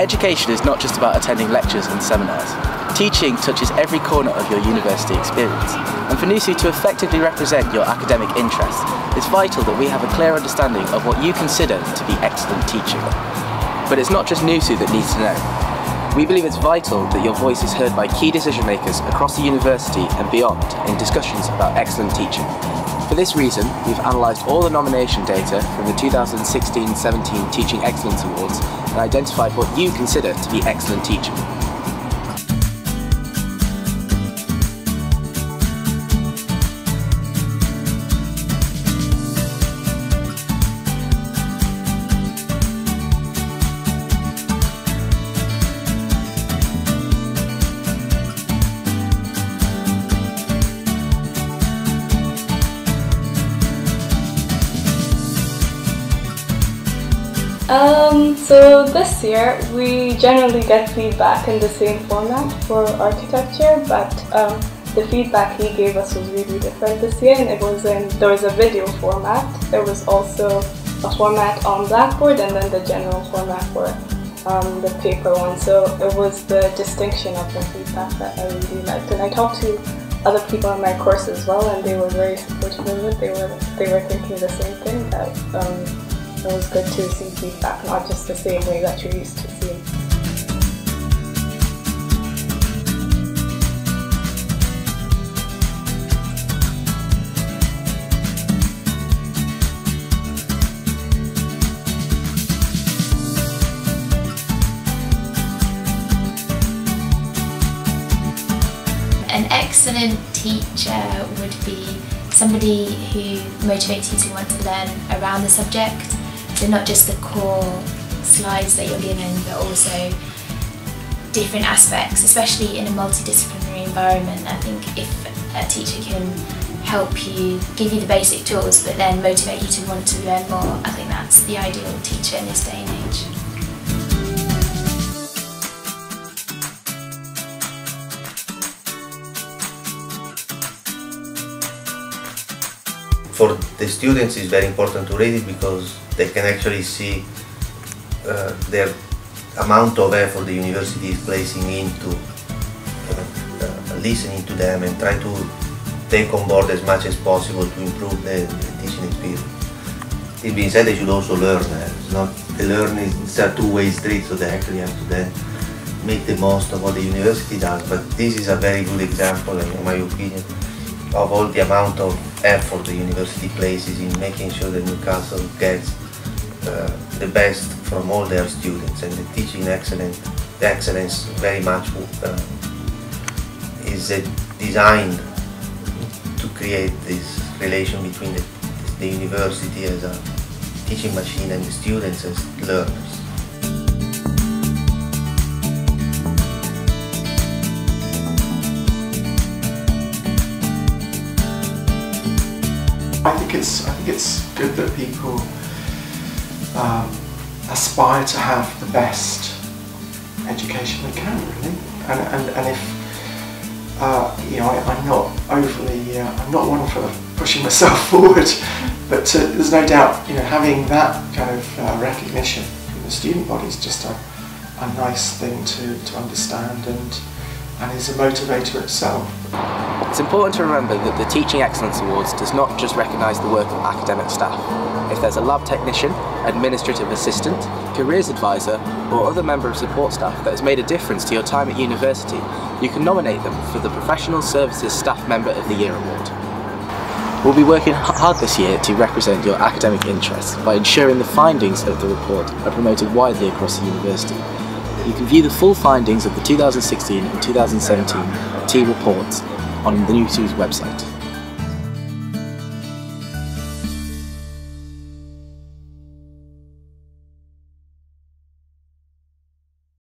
Education is not just about attending lectures and seminars. Teaching touches every corner of your university experience, and for NUSU to effectively represent your academic interests, it's vital that we have a clear understanding of what you consider to be excellent teaching. But it's not just NUSU that needs to know. We believe it's vital that your voice is heard by key decision makers across the university and beyond in discussions about excellent teaching. For this reason, we've analysed all the nomination data from the 2016-17 Teaching Excellence Awards and identified what you consider to be excellent teaching. Um, so this year we generally get feedback in the same format for architecture, but um, the feedback he gave us was really different this year, and it was in there was a video format. There was also a format on Blackboard, and then the general format for um, the paper one. So it was the distinction of the feedback that I really liked, and I talked to other people in my course as well, and they were very supportive of it. They were they were thinking the same thing that. It was good to see feedback, not just the same way that you're used to seeing. An excellent teacher would be somebody who motivates you to want to learn around the subject. So not just the core slides that you're given, but also different aspects, especially in a multidisciplinary environment. I think if a teacher can help you, give you the basic tools, but then motivate you to want to learn more, I think that's the ideal teacher in this day and age. for the students it's very important to read it because they can actually see uh, their amount of effort the university is placing into uh, uh, listening to them and try to take on board as much as possible to improve the, the teaching experience. It being said, they should also learn. Uh, it's not the learning it's a two-way street, so they actually have to then make the most of what the university does. But this is a very good example, in my opinion, of all the amount of effort the university places in making sure that Newcastle gets uh, the best from all their students and the teaching excellence, the excellence very much uh, is designed to create this relation between the, the university as a teaching machine and the students as learners. I think it's I think it's good that people um, aspire to have the best education they can, really. And and, and if uh, you know, I, am not overly, uh, I'm not one for pushing myself forward, but uh, there's no doubt, you know, having that kind of uh, recognition from the student body is just a, a nice thing to, to understand and and is a motivator itself. It's important to remember that the Teaching Excellence Awards does not just recognise the work of academic staff. If there's a lab technician, administrative assistant, careers advisor or other member of support staff that has made a difference to your time at university, you can nominate them for the Professional Services Staff Member of the Year Award. We'll be working hard this year to represent your academic interests by ensuring the findings of the report are promoted widely across the university you can view the full findings of the 2016 and 2017 TEA reports on the NUSU's website.